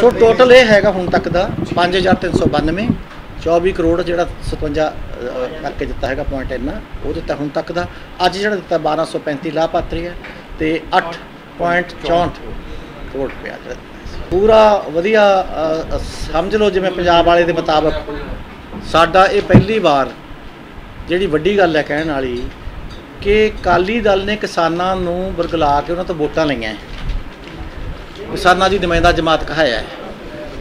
ਸੋ total ਇਹ ਹੈਗਾ ਹੁਣ ਤੱਕ ਦਾ 5392 24 ਕਰੋੜ ਜਿਹੜਾ 57 ਕਰਕੇ ਦਿੱਤਾ ਹੈਗਾ ਪੁਆਇੰਟ ਇੰਨਾ, ਉਹ ਦਿੱਤਾ ਹੁਣ ਤੱਕ ਦਾ। ਅੱਜ ਜਿਹੜਾ ਦਿੱਤਾ 1235 ਲਾਭਪਾਤਰੀ ਹੈ ਤੇ 8.64 ਕਰੋੜ ਰੁਪਇਆ ਜਿਹੜਾ ਦਿੱਤਾ ਪੂਰਾ ਵਧੀਆ ਸਮਝ ਲਓ ਜਿਵੇਂ ਪੰਜਾਬ ਵਾਲੇ ਦੇ ਮੁਤਾਬਕ। ਸਾਡਾ ਇਹ ਪਹਿਲੀ ਵਾਰ ਜਿਹੜੀ ਵੱਡੀ ਗੱਲ ਹੈ ਕਹਿਣ ਵਾਲੀ ਕਿ ਕਾਲੀ ਦਲ ਨੇ ਕਿਸਾਨਾਂ ਨੂੰ ਵਰਗਲਾ ਕੇ ਉਹਨਾਂ ਤੋਂ ਵੋਟਾਂ ਲਈਆਂ ਕਿਸਾਨਾਂ ਦੀ ਨੁਮਾਇੰਦਾ ਜਮਾਤ ਕਹਾਇਆ ਹੈ।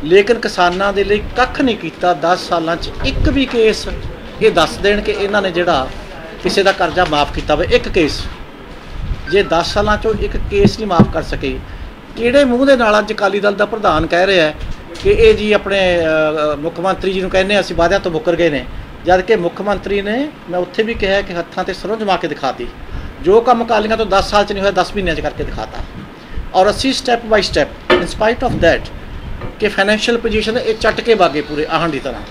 ਲੇਕਿਨ ਕਿਸਾਨਾਂ ਦੇ ਲਈ ਕੱਖ ਨਹੀਂ ਕੀਤਾ। 10 ਸਾਲਾਂ 'ਚ ਇੱਕ ਵੀ ਕੇਸ ਇਹ ਦੱਸ ਦੇਣ ਕਿ ਇਹਨਾਂ ਨੇ ਜਿਹੜਾ ਕਿਸੇ ਦਾ ਕਰਜ਼ਾ ਮਾਫ ਕੀਤਾ ਹੋਵੇ, ਇੱਕ ਕੇਸ। ਜੇ 10 ਸਾਲਾਂ 'ਚੋਂ ਇੱਕ ਕੇਸ ਨਹੀਂ ਮਾਫ ਕਰ ਸਕੇ, ਕਿਹੜੇ ਮੂੰਹ ਦੇ ਨਾਲ ਅੱਜ ਅਕਾਲੀ ਦਲ ਦਾ ਪ੍ਰਧਾਨ ਕਹਿ ਰਿਹਾ ਹੈ ਕਿ ਇਹ ਜੀ ਆਪਣੇ ਮੁੱਖ ਮੰਤਰੀ ਜੀ ਨੂੰ ਕਹਿੰਦੇ ਅਸੀਂ ਵਾਅਦਿਆਂ ਤੋਂ ਮੁੱਕਰ ਗਏ ਨੇ। ਜਦ ਕਿ ਮੁੱਖ ਮੰਤਰੀ ਨੇ, ਮੈਂ ਉੱਥੇ ਵੀ ਕਿਹਾ ਕਿ ਹੱਥਾਂ ਤੇ ਸਰੋਂ ਜਮਾ ਕੇ ਦਿਖਾਤੀ। ਜੋ ਕੰਮ ਅਕਾਲੀਆਂ ਤੋਂ 10 ਸਾਲ 'ਚ ਨਹੀਂ ਹੋਇਆ 10 ਮਹੀਨਿਆਂ 'ਚ ਕਰਕੇ ਦਿਖਾਤਾ। ਔਰ ਅਸੀਂ step by step in spite of that, ਕਿ ਫਾਈਨੈਂਸ਼ੀਅਲ ਪੋਜੀਸ਼ਨ ਇਹ ਚੱਟ ਕੇ ਬਾਗੇ ਪੂਰੇ ਆਹਣ ਦੀ ਤਰ੍ਹਾਂ।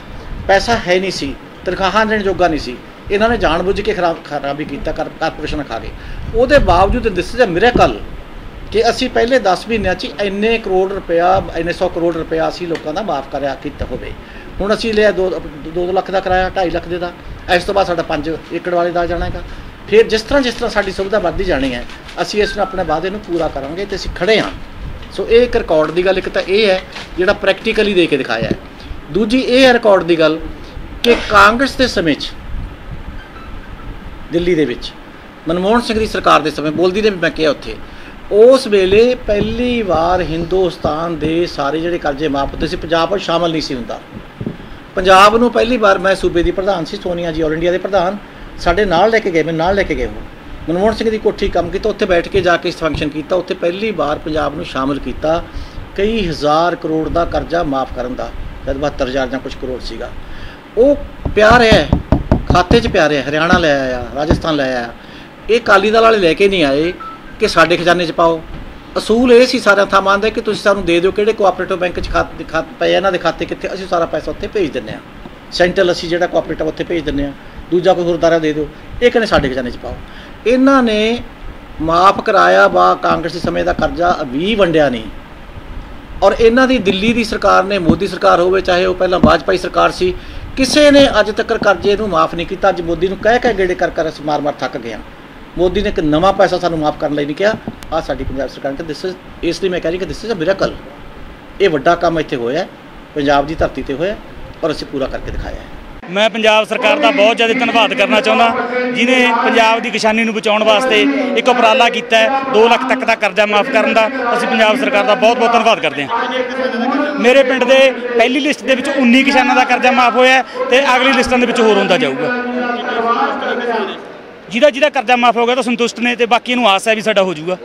ਪੈਸਾ ਹੈ ਨਹੀਂ ਸੀ, ਤਨਖਾਹਾਂ ਦੇਣ ਜੋਗਾ ਨਹੀਂ ਸੀ। ਇਹਨਾਂ ਨੇ ਜਾਣਬੁੱਝ ਕੇ ਖਰਾਬ, ਖਰਾਬੀ ਕੀਤਾ, ਕਰ- ਕਾਰਪੋਰੇਸ਼ਨ ਖਾ ਕੇ। ਉਹਦੇ ਬਾਵਜੂਦ ਦਿਸ ਇਜ਼ ਅ ਮਿਰੇਕਲ ਕਿ ਅਸੀਂ ਪਹਿਲੇ 10 ਮਹੀਨਿਆਂ 'ਚ ਹੀ ਇੰਨੇ ਕਰੋੜ ਰੁਪਇਆ, ਇੰਨੇ 100 ਕਰੋੜ ਰੁਪਇਆ ਅਸੀਂ ਲੋਕਾਂ ਦਾ ਮਾਫ ਕਰਿਆ, ਕੀਤਾ ਹੋਵੇ। ਹੁਣ ਅਸੀਂ ਲਿਆ 2 2 ਲੱਖ ਦਾ ਕਰਾਇਆ 2.5 ਲੱਖ ਦੇ ਦਾ। ਇਸ ਤੋਂ ਬਾਅਦ ਸਾਡਾ 5 ਏਕੜ ਵਾਲੇ ਦਾ ਜਾਣਾ ਹੈਗਾ। ਫਿਰ ਜਿਸ ਤਰ੍ਹਾਂ ਜਿਸ ਤਰ੍ਹਾਂ ਸਾਡੀ ਸੁਵਿਧਾ ਵੱਧਦੀ ਜਾਣੀ ਹੈ, ਅਸੀਂ ਇਸ ਨੂੰ ਆਪਣੇ ਵਾਅਦੇ ਨੂੰ ਪੂਰਾ ਕਰਾਂਗੇ ਤੇ ਅਸੀਂ ਖੜੇ ਹਾਂ। ਸੋ ਇਹ ਇੱਕ ਰਿਕਾਰਡ ਦੀ ਗੱਲ, ਇੱਕ ਤਾਂ ਇਹ ਹੈ ਜਿਹੜਾ ਪ੍ਰੈਕਟੀਕਲੀ ਦੇ ਕੇ ਦਿਖਾਇਆ ਹੈ। ਦੂਜੀ ਇਹ ਹੈ ਰਿਕਾਰਡ ਦੀ ਗੱਲ ਕਿ ਕਾਂਗਰਸ ਦੇ ਸਮੇਂ 'ਚ, ਦਿੱਲੀ ਦੇ ਵਿੱਚ, ਮਨਮੋਹਨ ਸਿੰਘ ਦੀ ਸਰਕਾਰ ਦੇ ਸਮੇਂ, ਬੋਲਦੀ ਨੇ ਵੀ ਮੈਂ ਕਿਹਾ ਉੱਥੇ, ਉਸ ਵੇਲੇ ਪਹਿਲੀ ਵਾਰ ਹਿੰਦੁਸਤਾਨ ਦੇ ਸਾਰੇ ਜਿਹੜੇ ਕਰਜ਼ੇ ਮਾਫ ਹੁੰਦੇ ਸੀ, ਪੰਜਾਬ ਉਹ ਸ਼ਾਮਲ ਨਹੀਂ ਸੀ ਹੁੰਦਾ। ਪੰਜਾਬ ਨੂੰ ਪਹਿਲੀ ਵਾਰ ਮੈਂ ਸੂਬੇ ਦੀ ਪ੍ਰਧਾਨ ਸੀ, ਸੋਨੀਆ ਜੀ ਆਲ ਇੰਡੀਆ ਦੇ ਪ੍ਰਧਾਨ। ਸਾਡੇ ਨਾਲ ਲੈ ਕੇ ਗਏ ਮੈਨੂੰ ਨਾਲ ਲੈ ਕੇ ਗਏ ਉਹ। ਮਨਮੋਹਨ ਸਿੰਘ ਦੀ ਕੋਠੀ ਕੰਮ ਕੀਤਾ, ਉੱਥੇ ਬੈਠ ਕੇ ਜਾ ਕੇ ਇਸ ਫੰਕਸ਼ਨ ਕੀਤਾ, ਉੱਥੇ ਪਹਿਲੀ ਵਾਰ ਪੰਜਾਬ ਨੂੰ ਸ਼ਾਮਲ ਕੀਤਾ, ਕਈ ਹਜ਼ਾਰ ਕਰੋੜ ਦਾ ਕਰਜ਼ਾ ਮਾਫ ਕਰਨ ਦਾ, ਜਦ 72000 ਜਾਂ ਕੁਝ ਕਰੋੜ ਸੀਗਾ। ਉਹ ਪਿਆ ਰਿਹਾ ਖਾਤੇ 'ਚ ਪਿਆ ਰਿਹਾ, ਹਰਿਆਣਾ ਲੈ ਆਇਆ, ਰਾਜਸਥਾਨ ਲੈ ਆਇਆ। ਇਹ ਕਾਲੀ ਦਲ ਵਾਲੇ ਲੈ ਕੇ ਨਹੀਂ ਆਏ ਕਿ ਸਾਡੇ ਖਜ਼ਾਨੇ 'ਚ ਪਾਓ। ਅਸੂਲ ਇਹ ਸੀ ਸਾਰਿਆਂ ਥਾਵਾਂ ਮੰਨਦੇ ਕਿ ਤੁਸੀਂ ਸਾਨੂੰ ਦੇ ਦਿਓ ਕਿਹੜੇ ਕੋਆਪਰੇਟਿਵ ਬੈਂਕ 'ਚ ਖਾਤੇ ਖਾਤੇ ਪਏ ਇਹਨਾਂ ਦੇ ਖਾਤੇ ਕਿੱਥੇ, ਅਸੀਂ ਸਾਰਾ ਪੈਸਾ ਉੱਥੇ ਭੇਜ ਦਿੰਨੇ ਆ ਸੈਂਟਰਲ ਅਸੀਂ ਜਿਹੜਾ ਕੋਆਪਰੇਟਿਵ ਉੱਥੇ ਭੇਜ ਦਿੰਨੇ ਆ ਦੂਜਾ ਕੋਈ ਹੋਰ ਗੁਰਦਾਰਾ ਦੇ ਦਿਓ, ਇਹ ਕਹਿੰਦੇ ਸਾਡੇ ਖਜ਼ਾਨੇ 'ਚ ਪਾਓ। ਇਹਨਾਂ ਨੇ ਮਾਫ ਕਰਾਇਆ ਵਾ, ਕਾਂਗਰਸੀ ਸਮੇਂ ਦਾ ਕਰਜ਼ਾ ਵੀ ਵੰਡਿਆ ਨਹੀਂ। ਔਰ ਇਹਨਾਂ ਦੀ ਦਿੱਲੀ ਦੀ ਸਰਕਾਰ ਨੇ, ਮੋਦੀ ਸਰਕਾਰ ਹੋਵੇ, ਚਾਹੇ ਉਹ ਪਹਿਲਾਂ ਵਾਜਪਾਈ ਸਰਕਾਰ ਸੀ, ਕਿਸੇ ਨੇ ਅੱਜ ਤੱਕ ਕਰਜ਼ੇ ਨੂੰ ਮਾਫ ਨਹੀਂ ਕੀਤਾ। ਅੱਜ ਮੋਦੀ ਨੂੰ ਕਹਿ ਕਹਿ ਗੇੜੇ ਕਰ ਕਰ ਅਸੀਂ ਮਾਰ ਮਾਰ ਥੱਕ ਗਏ ਮੋਦੀ ਨੇ ਇੱਕ ਨਵਾਂ ਪੈਸਾ ਸਾਨੂੰ ਮਾਫ ਕਰਨ ਲਈ ਨਹੀਂ ਕਿਹਾ। ਆ ਸਾਡੀ ਪੰਜਾਬ ਸਰਕਾਰ ਨੇ ਦਿਸ ਇਸ ਲਈ ਮੈਂ ਕਹਿ ਰਹੀ ਕਿ ਦਿਸ ਇਜ਼ ਅ ਮਿਰੇਕਲ ਇਹ ਵੱਡਾ ਕੰਮ ਇੱਥੇ ਹੋਇਆ ਪੰਜਾਬ ਦੀ ਧਰਤੀ ਤੇ ਹੋਇਆ ਔਰ ਅਸੀਂ ਪੂਰਾ ਕਰਕੇ ਦਿਖਾਇਆ ਹੈ। ਮੈਂ ਪੰਜਾਬ ਸਰਕਾਰ ਦਾ ਬਹੁਤ ਜ਼ਿਆਦਾ ਧੰਨਵਾਦ ਕਰਨਾ ਚਾਹੁੰਦਾ। ਜਿਨੇ ਪੰਜਾਬ ਦੀ ਕਿਸਾਨੀ ਨੂੰ ਬਚਾਉਣ ਵਾਸਤੇ ਇੱਕ ਉਪਰਾਲਾ ਕੀਤਾ ਹੈ 2 ਲੱਖ ਤੱਕ ਦਾ ਕਰਜ਼ਾ ਮਾਫ ਕਰਨ ਦਾ, ਅਸੀਂ ਪੰਜਾਬ ਸਰਕਾਰ ਦਾ ਬਹੁਤ ਬਹੁਤ ਧੰਨਵਾਦ ਕਰਦੇ ਹਾਂ। ਮੇਰੇ ਪਿੰਡ ਦੇ ਪਹਿਲੀ ਲਿਸਟ ਦੇ ਵਿੱਚ 19 ਕਿਸਾਨਾਂ ਦਾ ਕਰਜ਼ਾ ਮਾਫ ਹੋਇਆ ਹੈ ਤੇ ਅਗਲੀ ਲਿਸਟਾਂ ਦੇ ਵਿੱਚ ਹੋਰ ਹੁੰਦਾ ਜਾਊਗਾ। ਜਿਹਦਾ ਜਿਹਦਾ ਕਰਜ਼ਾ ਮਾਫ ਹੋ ਗਿਆ ਤਾਂ ਸੰਤੁਸ਼ਟ ਨੇ ਤੇ ਬਾਕੀ ਨੂੰ ਆਸ ਹੈ ਵੀ ਸਾਡਾ ਹੋ ਜਾਊਗਾ।